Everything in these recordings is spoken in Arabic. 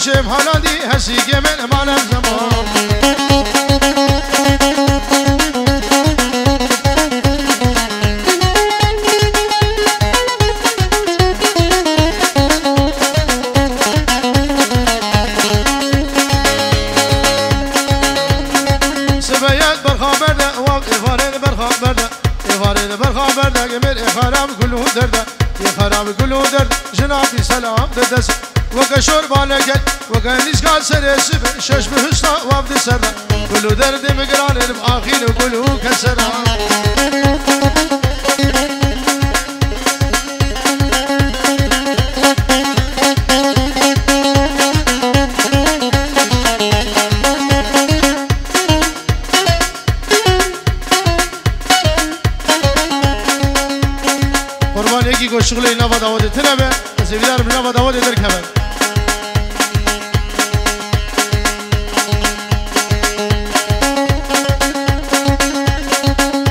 شم حالا دی هستی که من مالم زمان خراب گلو درد یه خراب گلو درد جنابی سلام دست وگه شربا لگل وگه نیزگا سرسی به شش به حسنا وابد سر گلو درد مگرانه آخیل گلو کسرم ولي نفض ودي تنبه حسب دار بنفض ودي تركبه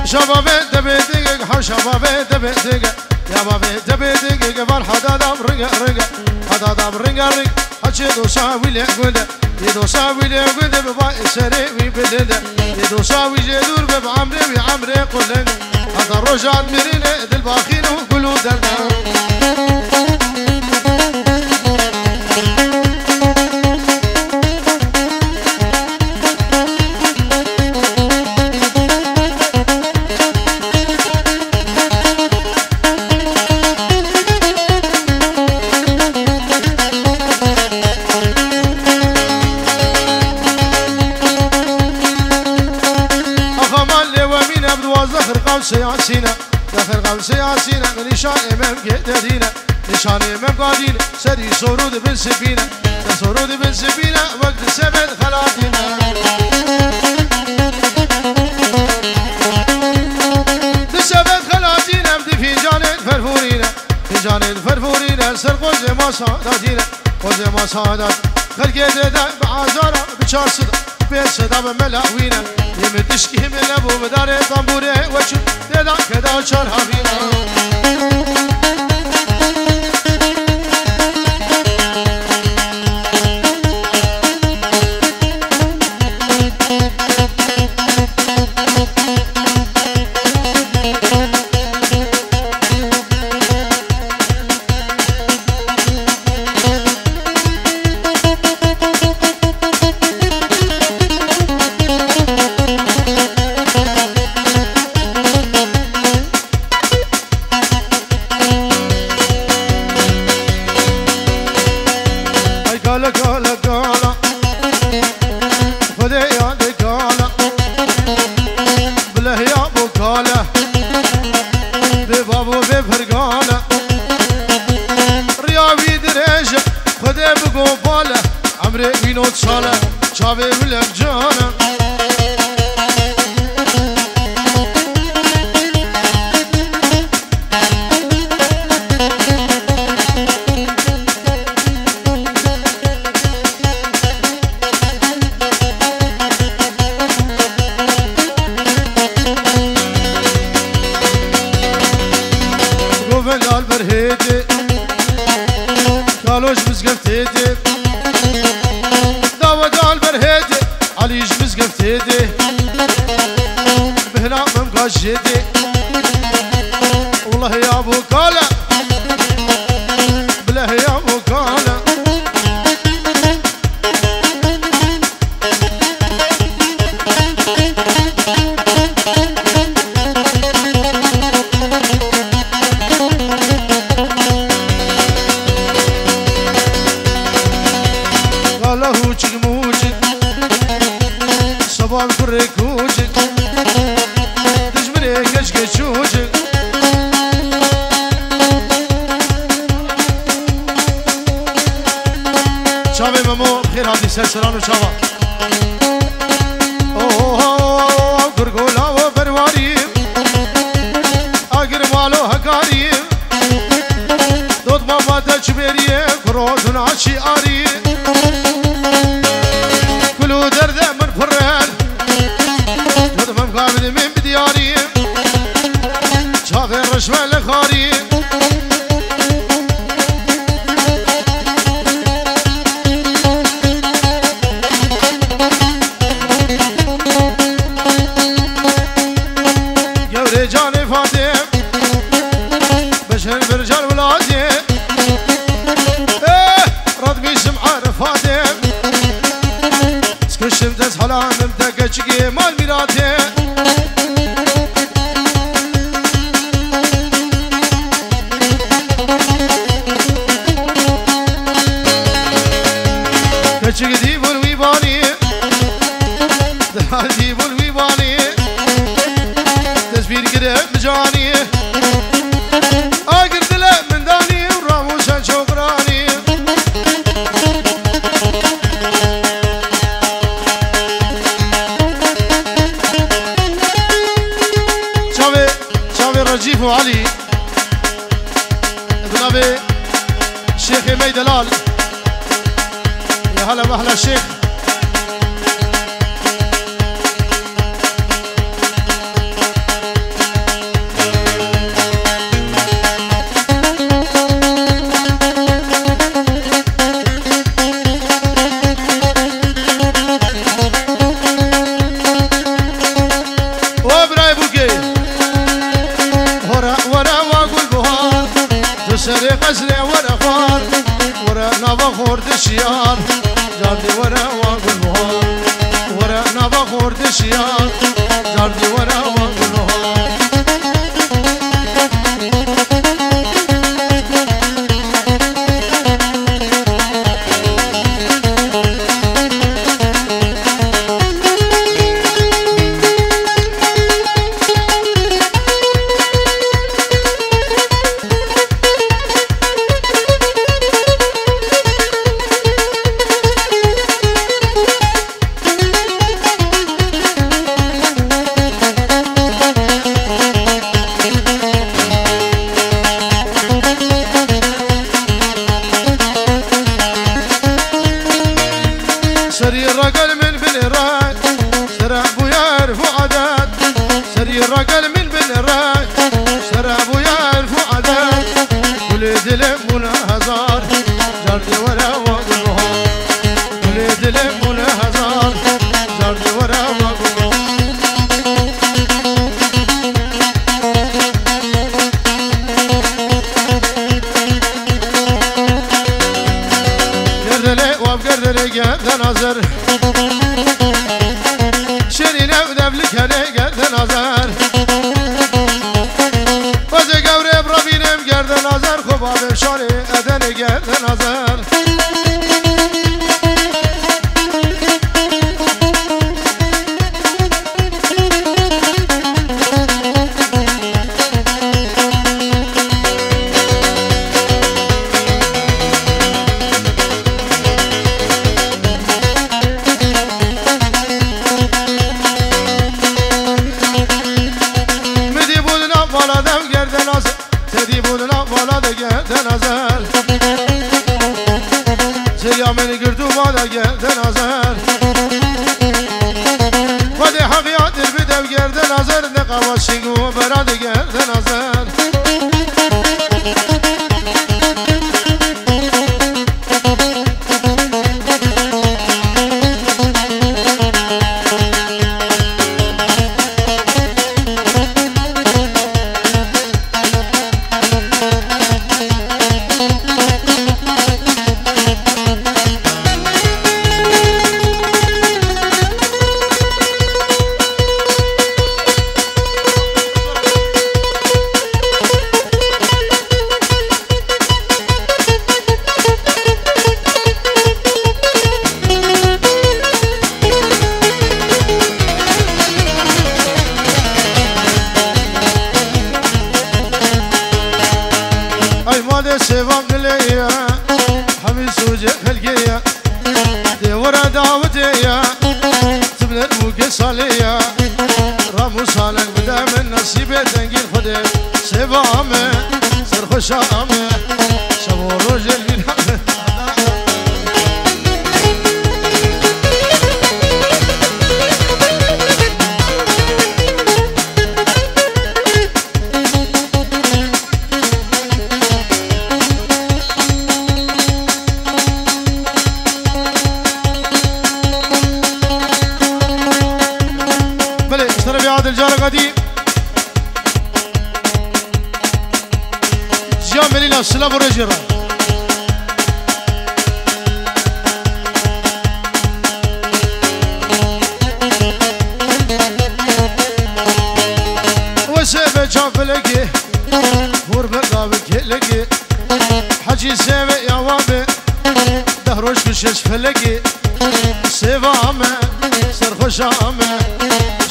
شبابي دبي دقيق حر شبابي دبي دقيق يا بابي دبي دقيق فرحة دام رقا رقا حدا دام رقا رقا حشي دوشا ويلي قلده يدوشا ويلي قلده بباي شري ويبلده يدوشا ويجي دور بب عمري وعمري قلده هذا الرجال مرينه دل باخينه كله دردان إمام قدرينا نشان إمام قادين سري سرود بن سبينا سرود بن سبينا وقت سبت خلاطينا تسبت خلاطينا بدي في جان الفرفورينا في جان الفرفورينا سر قوز ما صاداتينا قوز ما صادات خلق يددا بعزارة. بشار صدا. بيت صدا بملاوينا يمدشكي من ابو بدار طنبوره وشو. ددا كدا شار حبينا من البر هيدي كالوش مزقفت هيدي داود البر هيدي عليش مزقفت هيدي بهلا ممقاش هيدي One break الشيخ ميدلال يا هلا وأهلا شيخ. شیار. جان دیوره و گل مهار وره نبا خورده شیار. hazır. سفامه سر خشامه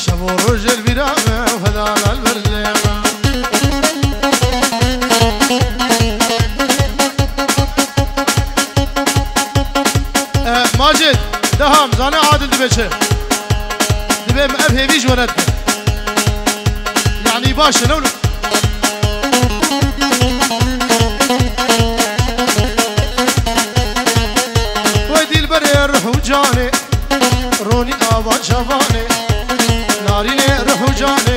شب و روز الویرامه و هدال البرزیمه ماجد دهم زانه عادل دبچه دبم اب هیوی جورت يعني باشا لو John.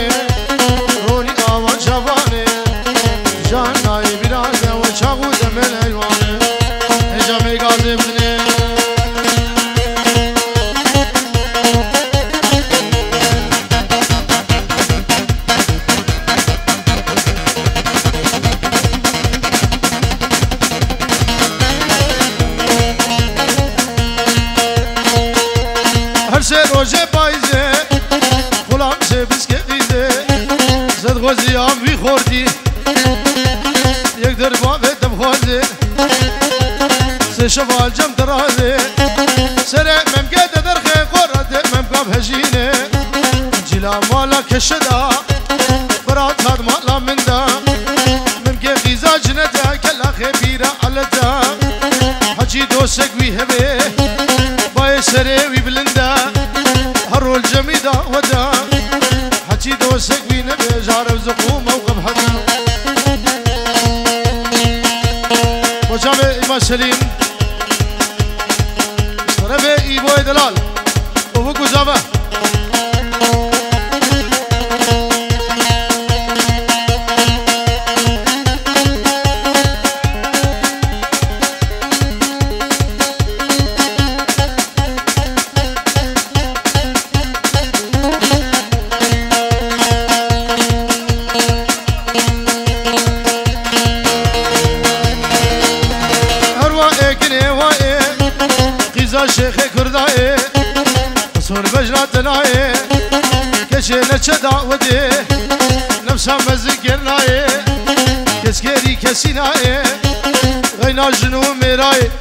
شفال جم درازي سرع ممقاد درخي قرد ممقاب هجيني. جلا مالا كشدا برات هاد مالا من دا ممقى غيزا جندا كلا خبيرة على دا. حجي دوسك ويهبي باي سري ويبلندا هرو الجميدة ودا. حجي دوسك وينبي جارب زقوم وقب حدا وجابي إما سليم. oh Dalal, Ufuk Mujaba. دناي كشينا شدا ودي نفسها مزقرناي كسكيري كسيناي غينا جنو ميراي